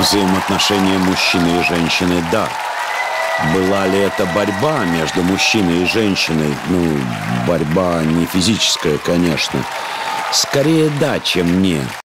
Взаимоотношения мужчины и женщины – да. Была ли это борьба между мужчиной и женщиной? Ну, борьба не физическая, конечно. Скорее да, чем нет.